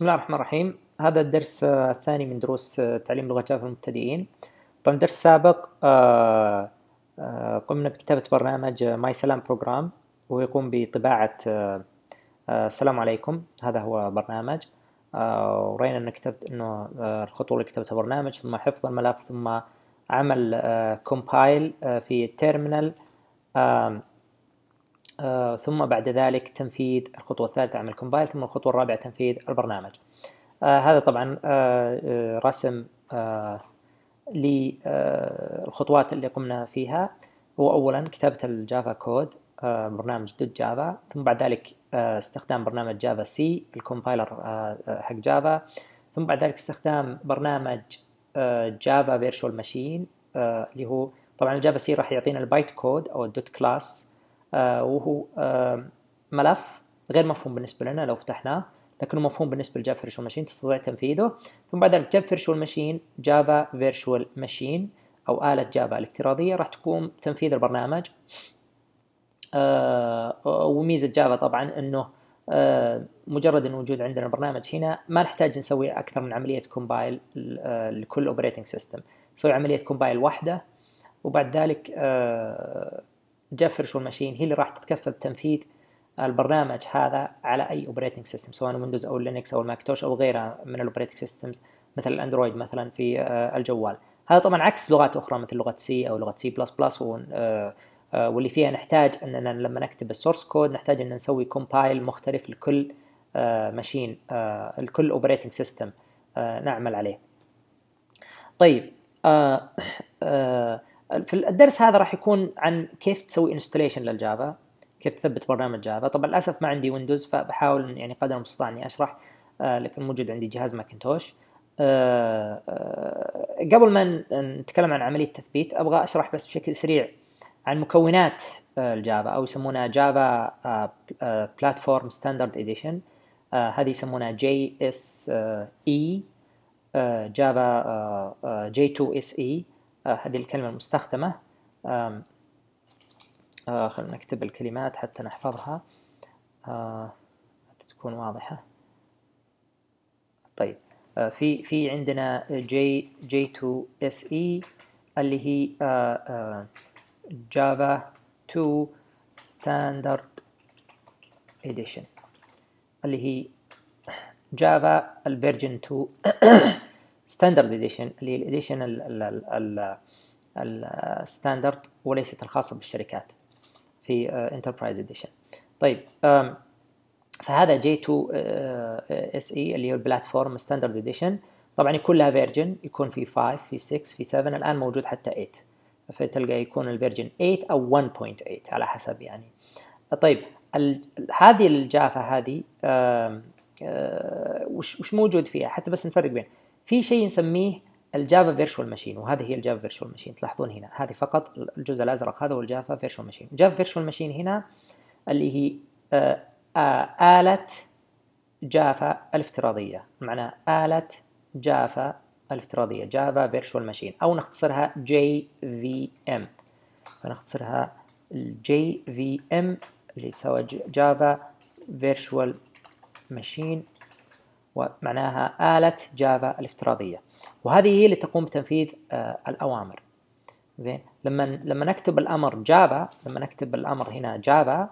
بسم الله الرحمن الرحيم. هذا الدرس آه، الثاني من دروس آه، تعليم لغة جافا المبتدئين. طبعا الدرس السابق آه، قمنا بكتابة برنامج my سلام program ويقوم بطباعة السلام عليكم. هذا هو برنامج. ورأينا أن كتبت أنه الخطوة لكتابة برنامج ثم حفظ الملف ثم عمل compile في ال terminal آه، ثم بعد ذلك تنفيذ الخطوة الثالثة عمل compile ثم الخطوة الرابعة تنفيذ البرنامج. آه هذا طبعا آه, رسم للخطوات اللي قمنا فيها. هو أولا كتابة الجافا كود برنامج dot جافا ثم بعد ذلك استخدام برنامج جافا C ال compiler حق جافا. ثم بعد ذلك استخدام برنامج جافا virtual machine اللي هو طبعا ال javac راح يعطينا ال byte code أو ال dot class وهو آه، ملف غير مفهوم بالنسبة لنا لو فتحناه لكنه مفهوم بالنسبة ل Java Virtual Machine تستطيع تنفيذه. ثم بعد ذلك Java Virtual Machine Java Virtual Machine أو آلة جافا الافتراضية راح تقوم بتنفيذ البرنامج. آه وميزة جافا طبعا آه مجرد أن وجود عندنا البرنامج هنا ما نحتاج نسوي أكثر من عملية compile آه لكل operating system نسوي عملية compile واحدة وبعد ذلك آه Java Virtual Machine هي اللي راح تتكفل بتنفيذ البرنامج هذا على أي operating system سواء ويندوز أو لينكس أو الماكنتوش أو غيرها من ال operating systems مثل الاندرويد مثلا في آه، الجوال. هذا طبعا عكس لغات أخرى مثل لغة C أو لغة C plus plus واللي فيها نحتاج إننا لما نكتب ال source code نحتاج ان نسوي compile مختلف لكل machine آه، لكل operating system آه، نعمل عليه. طيب في الدرس هذا راح يكون عن كيف تسوي installation للجافا كيف تثبت برنامج جافا. طبعا للأسف ما عندي ويندوز فبحاول يعني قدر المستطاع إني أشرح آه لكن موجود عندي جهاز ماكنتوش. آه آه قبل ما نتكلم عن عملية التثبيت أبغى أشرح بس بشكل سريع عن مكونات الجافا أو يسمونها جافا Platform Standard Edition هذه يسمونها JSE جافا J 2 SE هذه الكلمة المستخدمة. آه، خلينا نكتب الكلمات حتى نحفظها. آه، حتى تكون واضحة. طيب في في عندنا J J 2 SE اللي هي Java 2 Standard Edition اللي هي جافا ال version 2 Standard Edition اللي هي ال edition ال standard وليست الخاصة بالشركات في enterprise uh, edition طيب فهذا J 2 SE اللي هو ال Platform Standard Edition طبعا يكون لها version يكون في 5 في 6 في 7 الآن موجود حتى 8 فتلقى يكون ال version 8 أو 1.8 على حسب يعني. طيب هذه الجافا هذه آه وش موجود فيها؟ حتى بس نفرق بين في شيء نسميه ال Java Virtual Machine وهذه هي ال Java Virtual Machine تلاحظون هنا هذه فقط الجزء الأزرق هذا هو ال Java Virtual Machine ال Java Virtual Machine هنا اللي هي آه آه آلة جافا الافتراضية. معنى آلة جافا الافتراضية Java Virtual Machine أو نختصرها JVM فنختصرها ال JVM اللي تساوي Java Virtual Machine ومعناها آلة جافا الافتراضية وهذه هي اللي تقوم بتنفيذ آه الأوامر. زين لما لما نكتب الأمر java لما نكتب الأمر هنا java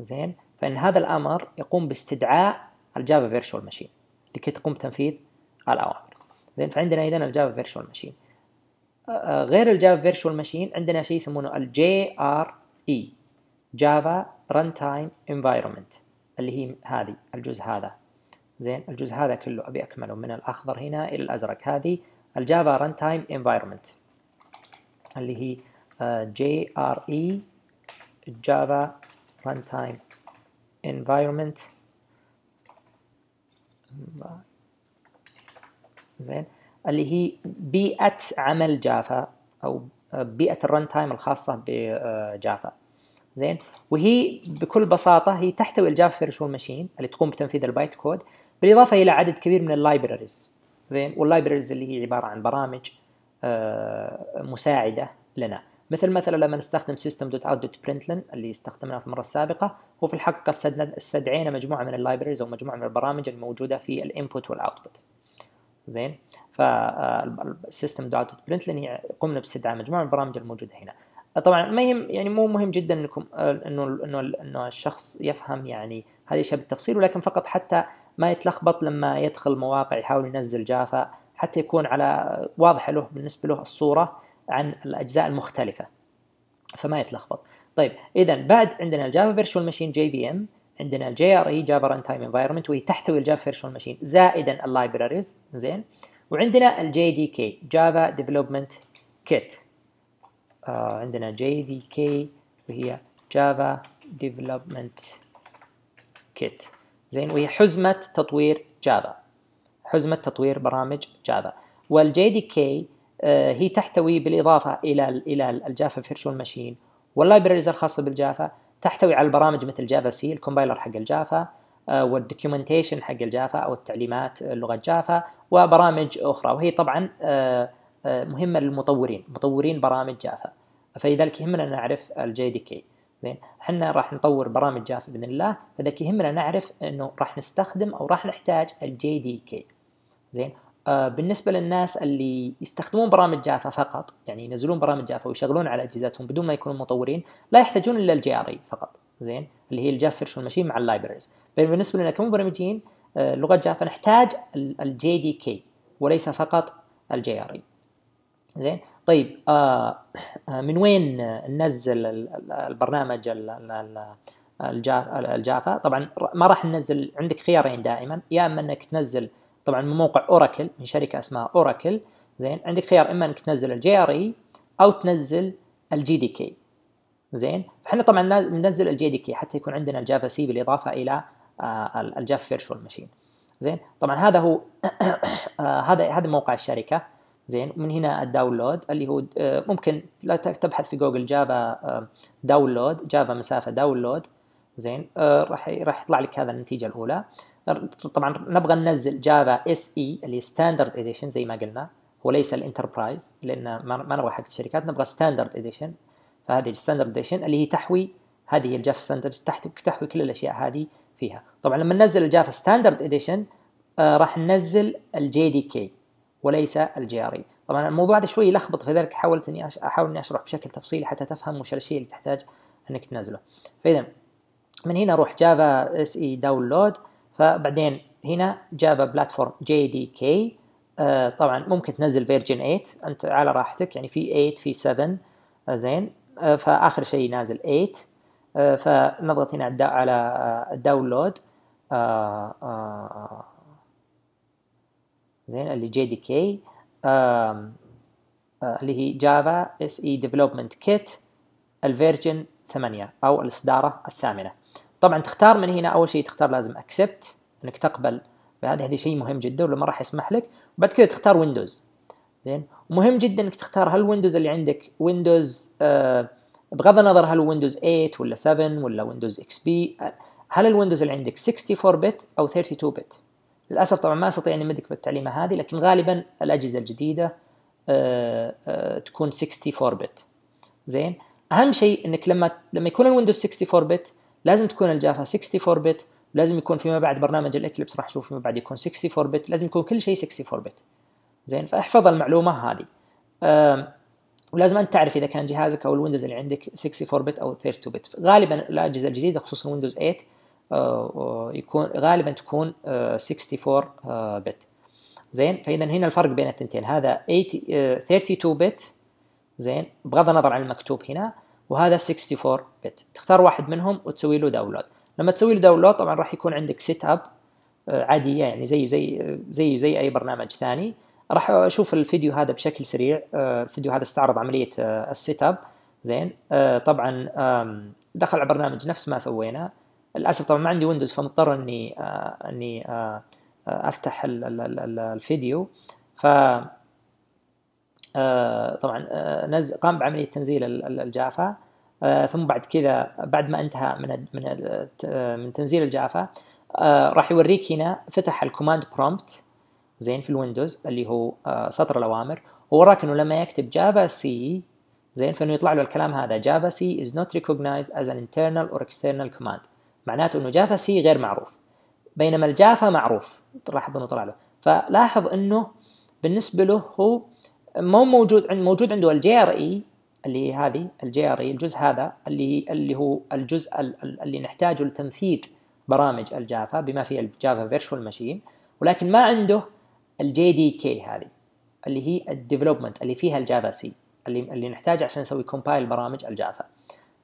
زين فإن هذا الأمر يقوم باستدعاء ال Java Virtual Machine لكي تقوم بتنفيذ الأوامر. زين فعندنا إذا ال Java Virtual Machine غير ال Java Virtual Machine عندنا شيء يسمونه ال JRE Java Runtime Environment اللي هي هذه الجزء هذا. زين الجزء هذا كله أبي أكمله من الأخضر هنا إلى الأزرق. هذه ال Java Runtime Environment اللي هي JRE Java Runtime Environment زين اللي هي بيئة عمل جافا أو بيئة ال runtime الخاصة بجافا زين وهي بكل بساطة هي تحتوي ال Java Virtual Machine اللي تقوم بتنفيذ ال byte code. بالإضافة إلى عدد كبير من ال libraries زين وال libraries اللي هي عبارة عن برامج آه، مساعدة لنا. مثل مثلا لما نستخدم system.out.println اللي استخدمناه في المرة السابقة هو في الحقيقة استدعينا مجموعة من ال libraries أو مجموعة من البرامج الموجودة في ال input وال output زين فال system.out.println قمنا باستدعاء مجموعة من البرامج الموجودة هنا. طبعا ما يهم يعني مو مهم جدا إنكم إنه إنه إنه الشخص يفهم يعني هذه الاشياء بالتفصيل ولكن فقط حتى ما يتلخبط لما يدخل مواقع يحاول ينزل جافا حتى يكون على واضحه له بالنسبة له الصورة عن الأجزاء المختلفة. فما يتلخبط. طيب اذا بعد عندنا ال Java Virtual Machine JVM عندنا ال JRE Java Runtime Environment وهي تحتوي ال Java Virtual Machine زائدا ال libraries زين. وعندنا ال JDK Java Development Kit عندنا JDK وهي Java Development Kit زين وهي حزمة تطوير جافا. حزمة تطوير برامج جافا. وال JDK هي تحتوي بالإضافة إلى إلى ال Java Virtual Machine وال libraries الخاصة بالجافا تحتوي على البرامج مثل javac ال compiler حق الجافا آه، وال documentation حق الجافا أو التعليمات لغة جافا وبرامج أخرى. وهي طبعا آه، آه، مهمة للمطورين. مطورين برامج جافا. فلذلك يهمنا نعرف ال JDK. زين. إحنا راح نطور برامج جافا بإذن الله فلذلك يهمنا نعرف إنه راح نستخدم أو راح نحتاج ال JDK زين. آه بالنسبة للناس اللي يستخدمون برامج جافا فقط يعني ينزلون برامج جافا ويشغلون على أجهزتهم بدون ما يكونوا مطورين لا يحتاجون إلا ال JRE فقط. زين. اللي هي ال Java virtual machine مع ال libraries بالنسبة لنا كمبرمجين آه لغة جافا نحتاج ال JDK وليس فقط ال JRE زين. طيب آه, آه، من وين ننزل البرنامج الجافا؟ طبعا ما راح ننزل عندك خيارين دائما. يا إما إنك تنزل طبعا من موقع أوراكل من شركة اسمها أوراكل زين. عندك خيار إما إنك تنزل ال JRE أو تنزل ال JDK. زين. فإحنا طبعا ننزل ال JDK حتى يكون عندنا ال javac بالإضافة إلى آه ال Java virtual machine زين. طبعا هذا هو هذا هذا موقع الشركة. زين. ومن هنا ال download اللي هو آه، ممكن تبحث في جوجل Java download Java مسافة download زين. آه، راح راح يطلع لك هذا النتيجة الأولى. طبعا نبغى ننزل Java SE اللي standard edition زي ما قلنا. وليس ال enterprise لأن ما نبغى حق الشركات. نبغى standard edition فهذه ال standard edition اللي هي تحوي هذه ال Java standard تحوي كل الأشياء هذه فيها. طبعا لما ننزل ال Java standard edition راح ننزل ال JDK وليس ال JRE طبعا الموضوع هذا شوي يلخبط فلذلك حاولت إني أحاول إني أشرح بشكل تفصيلي حتى تفهم وش الشيء اللي تحتاج إنك تنزله. فإذا من هنا أروح Java SE download فبعدين هنا Java platform JDK طبعا ممكن تنزل version 8 أنت على راحتك يعني في 8 في 7 آه زين آه فآخر شيء نازل 8 آه فنضغط هنا على ال download زين اللي JDK اللي هي Java SE development kit ال version 8 أو الإصدارة الثامنة. طبعا تختار من هنا أول شيء تختار لازم accept إنك تقبل. بهذا هذا شيء مهم جدا ولا ما راح يسمح لك. وبعد كذا تختار ويندوز زين؟ ومهم جدا إنك تختار هل ويندوز اللي عندك. ويندوز آه بغض النظر هل ويندوز 8 ولا 7 ولا ويندوز إكس بي هل الويندوز اللي عندك 64 bit أو 32 bit للأسف طبعا ما أستطيع أني أمدك بالتعليمه هذه لكن غالبا الأجهزة الجديدة آه آه تكون 64 bit زين؟ أهم شيء إنك لما لما يكون الويندوز 64 bit لازم تكون الجافا 64 bit لازم يكون فيما بعد برنامج ال Eclipse راح نشوف فيما بعد يكون 64 bit لازم يكون كل شيء 64 bit زين؟ فاحفظ المعلومة هذه. ولازم أنت تعرف إذا كان جهازك أو الويندوز اللي عندك 64 bit أو 32 bit غالبا الأجهزة الجديدة خصوصا ويندوز 8 آه، يكون غالبا تكون 64 آه، bit زين فاذا هنا الفرق بين التنتين. هذا 32 bit زين بغض النظر عن المكتوب هنا وهذا 64 bit تختار واحد منهم وتسوي له download لما تسوي له download طبعا راح يكون عندك setup آه، عادية يعني زي زي زي زي أي برنامج ثاني. راح أشوف الفيديو هذا بشكل سريع. آه، الفيديو هذا استعرض عملية آه، ال setup زين طبعا دخل على برنامج نفس ما سوينا. للأسف طبعا ما عندي ويندوز فمضطر إني إني أفتح الفيديو. ف آه، طبعا آه، نزل قام بعملية تنزيل الجافا. آه، ثم بعد كذا بعد ما انتهى من من من تنزيل الجافا راح يوريك هنا فتح ال command prompt زين في الويندوز اللي هو سطر الأوامر. ووراك إنه لما يكتب javac زين فإنه يطلع له الكلام هذا javac is not recognized as an internal or external command. معناته إنه javac غير معروف. بينما الجافا معروف. لاحظ انه طلع له. فلاحظ إنه بالنسبة له هو مو موجود موجود عنده ال JRE اللي هي هذه ال JRE الجزء هذا اللي اللي هو الجزء اللي نحتاجه لتنفيذ برامج الجافا بما فيه ال Java virtual machine ولكن ما عنده ال JDK هذه اللي هي ال development اللي فيها ال javac اللي اللي نحتاجه عشان نسوي compile برامج الجافا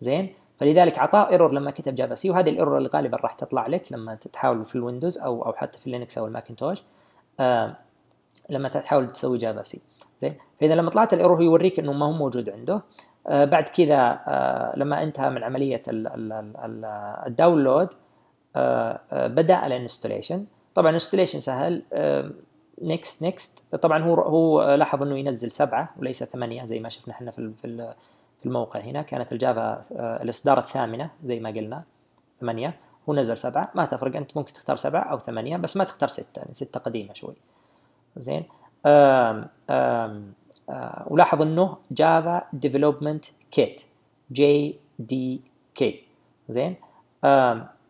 زين؟ فلذلك اعطاه error لما كتب javac وهذه ال error اللي غالبا راح تطلع لك لما تحاول في الويندوز أو أو حتى في لينكس أو الماكنتوش آه لما تحاول تسوي javac زين؟ فإذا لما طلعت ال error يوريك إنه ما هو موجود عنده. آه بعد كذا آه لما انتهى من عملية ال download آه آه بدأ ال installation طبعا ال installation سهل next آه next طبعا هو هو لاحظ إنه ينزل سبعة وليس ثمانية زي ما شفنا إحنا في في الموقع هنا. كانت الجافا آه الإصدار الثامنة زي ما قلنا ثمانية. هو نزل سبعة. ما تفرق أنت ممكن تختار سبعة أو ثمانية بس ما تختار ستة يعني ستة قديمة شوي. زين. آم آم آه ولاحظ إنه Java development kit JDK زين.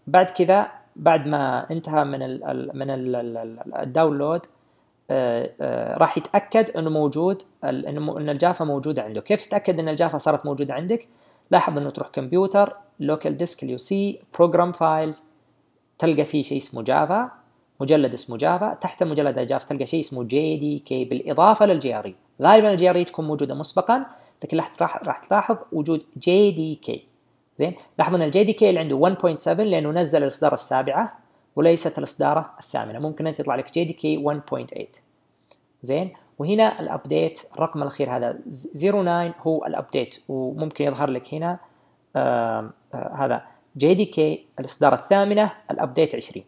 بعد كذا بعد ما انتهى من ال من ال ال download راح يتأكد إنه موجود إن الجافا موجودة عنده كيف تتأكد إن الجافا صارت موجودة عندك؟ لاحظ إنه تروح كمبيوتر local disk اللي هو C program files تلقى فيه شيء اسمه جافا مجلد اسمه جافا تحت مجلد جافا تلقى شيء اسمه JDK بالإضافة لل JRE. غالبا ال JRE تكون موجودة مسبقا لكن راح راح تلاحظ وجود JDK زين؟ لاحظوا إن ال JDK اللي عنده 1.7 لأنه نزل الإصدار السابعة. وليست الإصدارة الثامنة. ممكن أنت يطلع لك JDK 1.8 زين؟ وهنا ال update الرقم الأخير هذا 09 هو ال update وممكن يظهر لك هنا آه آه هذا JDK الإصدار الثامنة ال update 20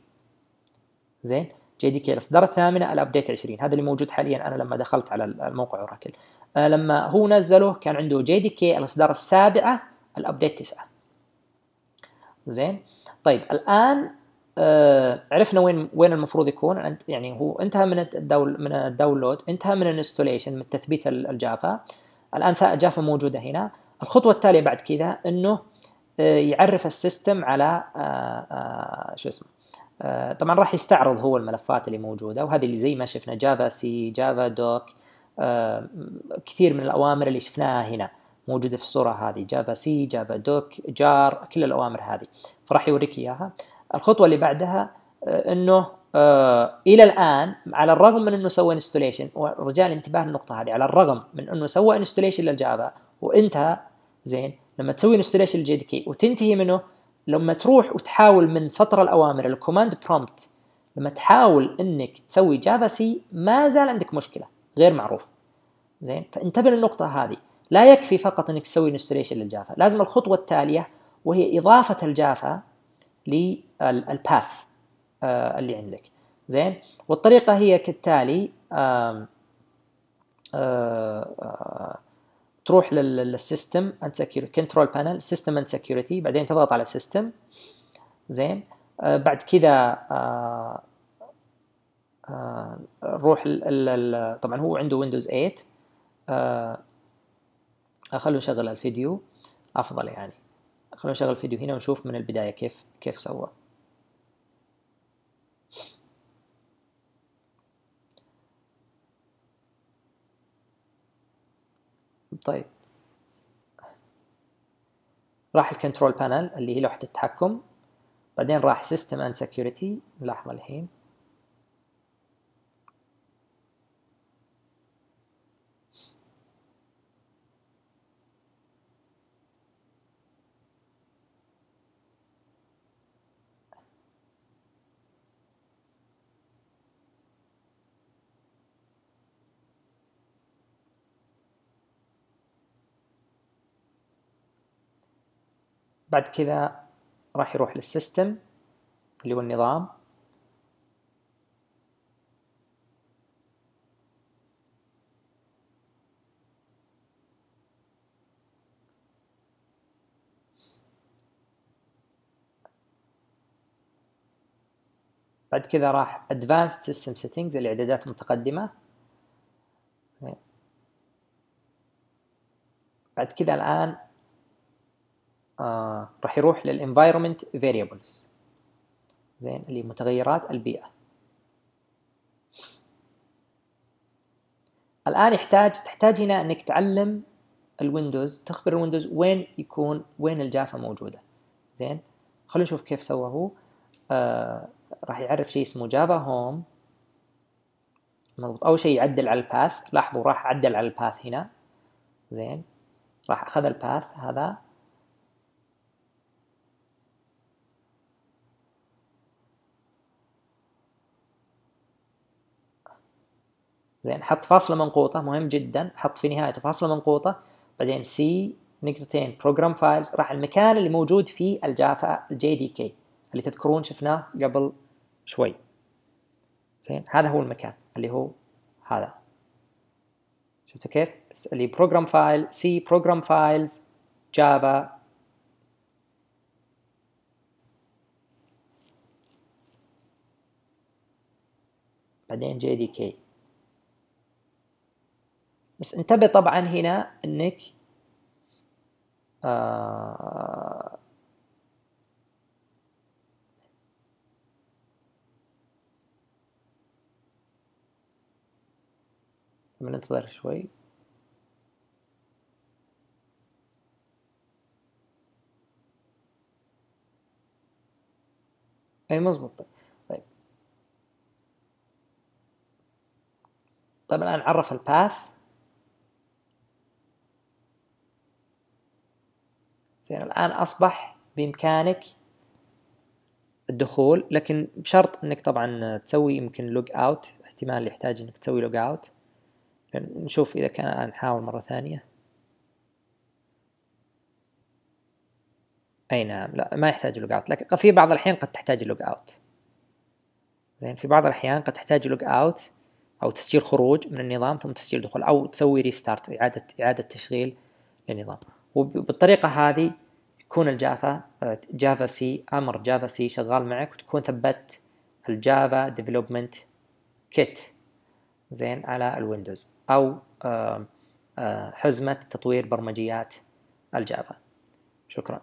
زين؟ JDK الإصدار الثامنة ال update 20 هذا اللي موجود حاليا أنا لما دخلت على الموقع اوراكل آه لما هو نزله كان عنده JDK الإصدار السابعة ال update 9 زين؟ طيب الآن آه عرفنا وين وين المفروض يكون. يعني هو انتهى من الدول من ال download انتهى من ال installation من تثبيت الجافا. الآن جافا موجودة هنا. الخطوة التالية بعد كذا إنه آه يعرف ال system على آه آه شو اسمه آه طبعا راح يستعرض هو الملفات اللي موجودة وهذه اللي زي ما شفنا javac javadoc آه كثير من الأوامر اللي شفناها هنا موجودة في الصورة هذه. javac javadoc jar كل الأوامر هذه. فراح يوريك إياها. الخطوة اللي بعدها آه إنه آه إلى الآن على الرغم من إنه سوى installation ورجاء انتباه النقطه هذه على الرغم من إنه سوى installation للجافا وانتهى زين لما تسوي installation لل JDK وتنتهي منه لما تروح وتحاول من سطر الأوامر ال command prompt لما تحاول إنك تسوي javac ما زال عندك مشكلة غير معروف. زين فانتبه للنقطة هذه. لا يكفي فقط إنك تسوي installation للجافا لازم الخطوة التالية وهي إضافة الجافا آه اللي عندك. زين؟ والطريقة هي كالتالي آه آه تروح لل system and security control panel system and security بعدين تضغط على system زين؟ بعد كذا آه روح طبعا هو عنده Windows 8 آه خلونا نشغل الفيديو أفضل يعني. خلونا نشغل الفيديو هنا ونشوف من البداية كيف كيف سوى. طيب. راح ال control panel اللي هي لوحة التحكم. بعدين راح system and security لحظة الحين. بعد كذا راح يروح للسيستم اللي هو النظام. بعد كذا راح Advanced System Settings الإعدادات المتقدمة بعد كذا الآن آه راح يروح لل environment variables زين اللي متغيرات البيئة. الآن يحتاج تحتاج هنا إنك تعلم ال Windows تخبر ال Windows وين يكون وين الجافا موجودة. زين خلينا نشوف كيف سوى هو. آه راح يعرف شيء اسمه JAVA_HOME مضبوط. أول شيء يعدل على ال path لاحظوا راح عدل على ال path هنا. زين راح أخذ ال path هذا. زين حط فاصلة منقوطة مهم جدا حط في نهايته فاصلة منقوطة بعدين C نقطتين program files راح المكان اللي موجود فيه الجافا ال JDK اللي تذكرون شفناه قبل شوي. زين هذا هو المكان اللي هو هذا. شفتوا كيف؟ اللي program file C program files جافا. بعدين JDK بس انتبه طبعا هنا إنك آه ننتظر شوي. أي مزبوط طيب. طيب الآن عرف ال path. زين الآن أصبح بإمكانك الدخول لكن بشرط إنك طبعا تسوي يمكن log out احتمال يحتاج إنك تسوي log out نشوف إذا كان نحاول مرة ثانية. أي نعم لا ما يحتاج log out لكن في بعض الأحيان قد تحتاج log out زين في بعض الأحيان قد تحتاج log out أو تسجيل خروج من النظام ثم تسجيل دخول أو تسوي restart إعادة إعادة تشغيل للنظام. وبالطريقة هذه يكون الجافا javac أمر javac شغال معك وتكون ثبت ال Java development kit زين على ال Windows أو حزمة تطوير برمجيات الجافا. شكرا.